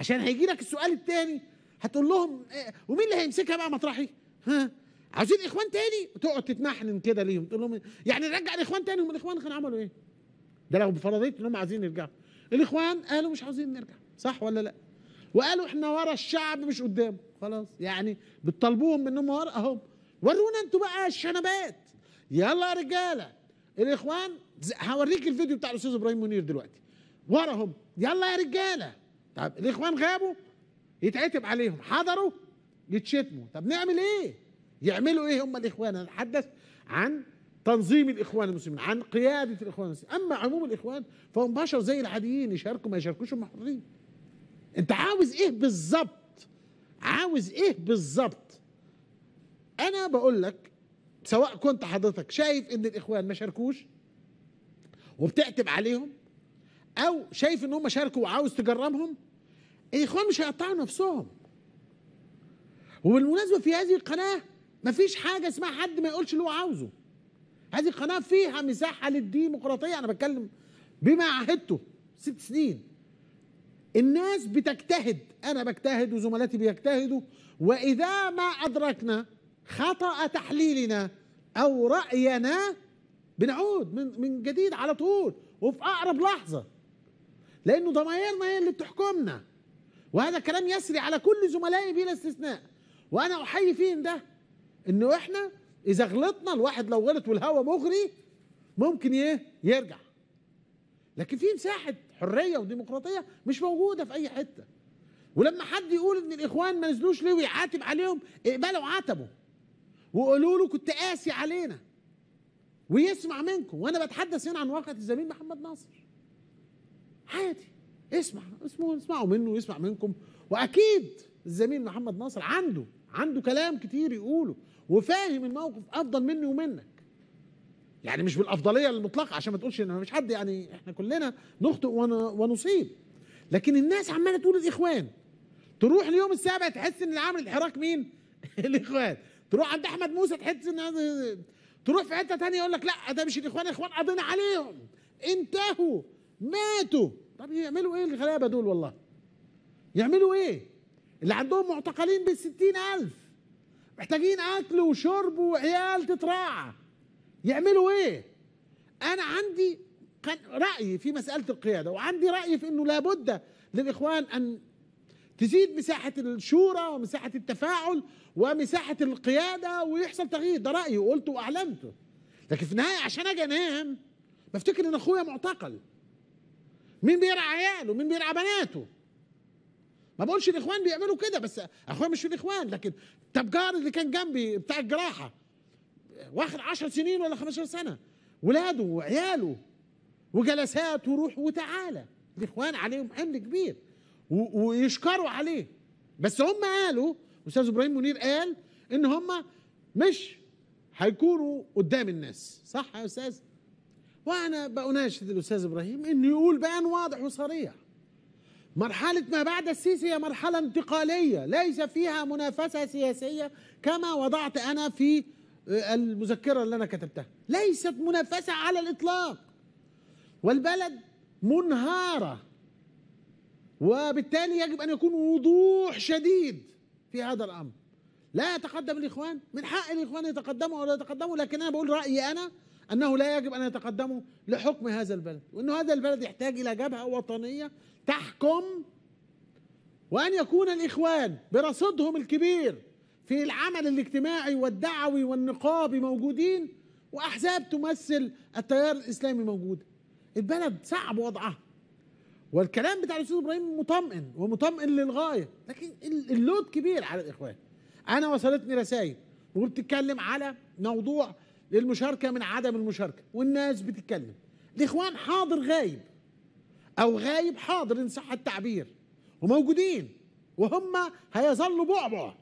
عشان هيجي لك السؤال الثاني هتقول لهم إيه ومين اللي هيمسكها بقى مطرحي؟ ها؟ عاوزين إخوان تاني؟ وتقعد تتنحنن كده ليهم تقول لهم يعني نرجع الإخوان تاني؟ هم الإخوان كانوا عملوا إيه؟ ده لو بفرضيه إن هم عايزين يرجعوا. الإخوان قالوا مش عاوزين نرجع صح ولا لأ؟ وقالوا إحنا ورا الشعب مش قدامه خلاص. يعني بتطالبوهم إنهم ورا اهم ورونا أنتوا بقى الشنبات. يلا يا رجالة. الإخوان هوريك الفيديو بتاع الأستاذ إبراهيم منير دلوقتي. وراهم يلا يا رجالة. طب الإخوان غابوا يتعتب عليهم حضروا يتشتموا. طب نعمل إيه؟ يعملوا إيه هم الإخوان؟ أنا اتحدث عن تنظيم الإخوان المسلمين عن قيادة الإخوان المسلمين. أما عموم الإخوان فهم بشر زي العاديين يشاركوا ما يشاركوش هم أنت عاوز إيه بالظبط عاوز إيه بالظبط أنا بقول لك سواء كنت حضرتك شايف إن الإخوان ما شاركوش وبتعتب عليهم أو شايف إن هم شاركوا وعاوز تجربهم الإخوان مش هيقطعوا نفسهم. وبالمناسبة في هذه القناة مفيش حاجة اسمها حد ما يقولش اللي هو عاوزه. هذه القناة فيها مساحة للديمقراطية أنا بتكلم بما عهدته ست سنين. الناس بتجتهد أنا بجتهد وزملاتي بيجتهدوا وإذا ما أدركنا خطأ تحليلنا أو رأينا بنعود من من جديد على طول وفي أقرب لحظة. لأنه ضمايرنا هي اللي بتحكمنا. وهذا كلام يسري على كل زملائي بلا استثناء. وأنا أحيي فيهم ده إنه إحنا إذا غلطنا الواحد لو غلط والهوا مغري ممكن إيه يرجع. لكن في مساحة حرية وديمقراطية مش موجودة في أي حتة. ولما حد يقول إن الإخوان ما نزلوش ليه ويعاتب عليهم اقبلوا عتبه وقولوا له كنت قاسي علينا. ويسمع منكم. وأنا بتحدث هنا عن واقعة الزميل محمد ناصر. عادي. اسمع اسمعوا اسمعوا منه ويسمع منكم. وأكيد الزميل محمد ناصر عنده عنده كلام كتير يقوله وفاهم الموقف أفضل مني ومنك. يعني مش بالأفضلية المطلقة عشان ما تقولش إن مش حد يعني إحنا كلنا نخطئ ون- ونصيب. لكن الناس عمالة تقول الإخوان. تروح اليوم السابع تحس إن اللي عامل الحراك مين؟ الإخوان. تروح عند أحمد موسى تحس إن تروح في حتة تانية يقول لك لا ده مش الإخوان الاخوان قضينا عليهم. انتهوا. ماتوا. طب يعملوا إيه الغلابة دول والله؟ يعملوا إيه؟ اللي عندهم معتقلين بالستين ألف محتاجين أكل وشرب وعيال تتراعى. يعملوا إيه؟ أنا عندي كان رأيي في مسألة القيادة وعندي راي في إنه لابد للإخوان أن تزيد مساحة الشورى ومساحة التفاعل ومساحة القيادة ويحصل تغيير. ده رأيي وقلته وأعلنته. لكن في النهاية عشان أجي أنام بفتكر إن أخويا معتقل. مين بيرعى عياله؟ مين بيرعى بناته؟ ما بقولش الإخوان بيعملوا كده بس أخويا مش الإخوان لكن تبجار اللي كان جنبي بتاع الجراحة واخد 10 سنين ولا 15 سنة ولاده وعياله وجلسات وروح وتعالى. الإخوان عليهم حمل كبير ويشكروا عليه. بس هم قالوا أستاذ إبراهيم منير قال إن هم مش هيكونوا قدام الناس. صح يا أستاذ؟ وأنا بأناشد الأستاذ إبراهيم انه يقول بيان واضح وصريح. مرحلة ما بعد السيسي هي مرحلة انتقالية ليس فيها منافسة سياسية كما وضعت أنا في آه، المذكرة اللي أنا كتبتها. ليست منافسة على الإطلاق. والبلد منهارة. وبالتالي يجب أن يكون وضوح شديد في هذا الأمر. لا يتقدم الإخوان. من حق الإخوان يتقدموا ولا يتقدموا لكن أنا بقول رأيي أنا أنه لا يجب أن يتقدموا لحكم هذا البلد وأنه هذا البلد يحتاج إلى جبهة وطنية تحكم وأن يكون الإخوان برصدهم الكبير في العمل الاجتماعي والدعوي والنقابي موجودين وأحزاب تمثل التيار الإسلامي موجودة البلد صعب وضعها والكلام بتاع الأستاذ إبراهيم مطمئن ومطمئن للغاية لكن ال- اللود كبير على الإخوان. أنا وصلتني رسائل وبتتكلم على موضوع المشاركه من عدم المشاركة والناس بتتكلم. الإخوان حاضر غايب أو غايب حاضر إن صح التعبير. وموجودين وهم هيظلوا بعبع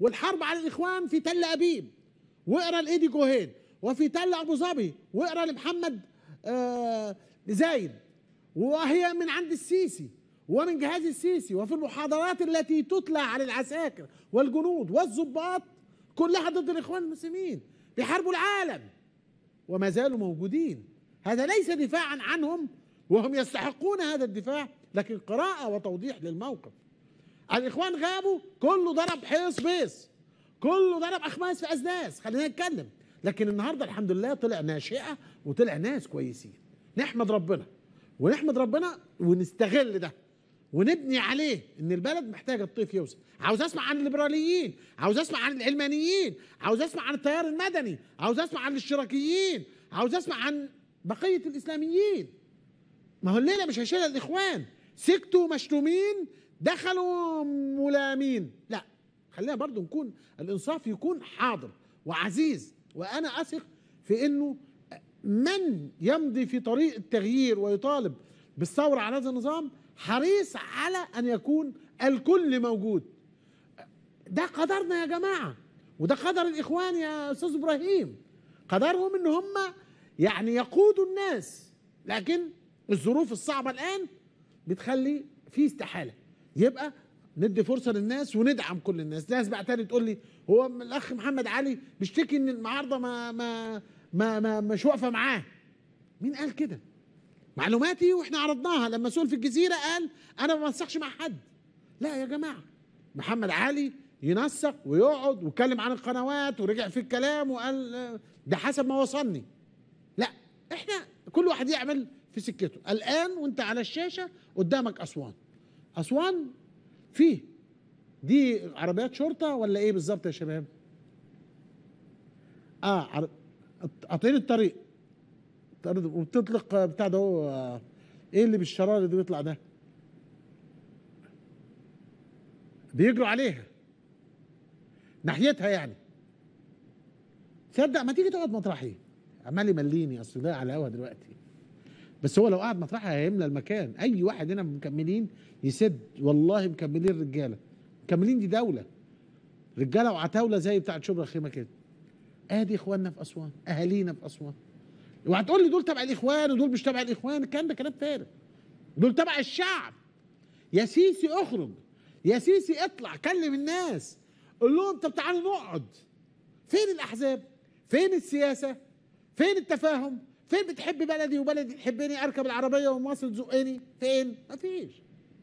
والحرب على الإخوان في تل أبيب واقرأ لايدي كوهين وفي تل أبو ظبي واقرأ لمحمد آه زايد. وهي من عند السيسي ومن جهاز السيسي. وفي المحاضرات التي تتلى على العساكر والجنود والضباط كلها ضد الإخوان المسلمين. بيحاربوا العالم. وما زالوا موجودين. هذا ليس دفاعا عنهم وهم يستحقون هذا الدفاع لكن قراءة وتوضيح للموقف. الإخوان غابوا كله ضرب حيص بيص. كله ضرب أخماس في أسداس. خلينا نتكلم. لكن النهارده الحمد لله طلع ناشئة وطلع ناس كويسين. نحمد ربنا. ونحمد ربنا ونستغل ده. ونبني عليه إن البلد محتاجة الطيف يوسف. عاوز أسمع عن الليبراليين عاوز أسمع عن العلمانيين عاوز أسمع عن التيار المدني عاوز أسمع عن الاشتراكيين عاوز أسمع عن بقية الإسلاميين. ما هو الليلة مش هيشيلها الإخوان. سكتوا مشتومين دخلوا ملامين. لا خلينا برضو نكون الإنصاف يكون حاضر وعزيز. وأنا أثق في إنه من يمضي في طريق التغيير ويطالب بالثورة على هذا النظام حريص على أن يكون الكل موجود. ده قدرنا يا جماعة وده قدر الإخوان يا أستاذ إبراهيم. قدرهم إن هم يعني يقودوا الناس لكن الظروف الصعبة الآن بتخلي في استحالة. يبقى ندي فرصة للناس وندعم كل الناس. ناس بقى تاني تقول لي هو الأخ محمد علي بيشتكي إن المعارضه ما ما ما, ما مش واقفة معاه. مين قال كده؟ معلوماتي وإحنا عرضناها. لما سئل في الجزيرة قال أنا ما بنسقش مع حد. لا يا جماعة محمد علي ينسق ويقعد ويتكلم عن القنوات ورجع في الكلام وقال ده حسب ما وصلني. لا إحنا كل واحد يعمل في سكته. الآن وانت على الشاشة قدامك أسوان. أسوان فيه دي عربيات شرطة ولا إيه بالظبط يا شباب؟ آه. قاطعين الطريق. وبتطلق بتاع ده هو إيه اللي بالشرارة دي بيطلع ده؟ بيجروا عليها. ناحيتها يعني. تصدق ما تيجي تقعد مطرحي؟ عمال يمليني أصل ده على الهوا دلوقتي. بس هو لو قعد مطرحي هيملى المكان. أي واحد هنا مكملين يسد والله مكملين رجالة. مكملين دي دولة. رجالة وعتاولة زي بتاعة شبرا الخيمه كده. ادي إخواننا في أسوان أهالينا في أسوان. وهتقول لي دول تبع الإخوان ودول مش تبع الإخوان الكلام ده كلام فارغ. دول تبع الشعب. يا سيسي اخرج يا سيسي اطلع كلم الناس. قول لهم طب تعالوا نقعد. فين الأحزاب؟ فين السياسة؟ فين التفاهم؟ فين بتحب بلدي وبلدي تحبني؟ أركب العربية ومصر تزقني فين؟ مفيش.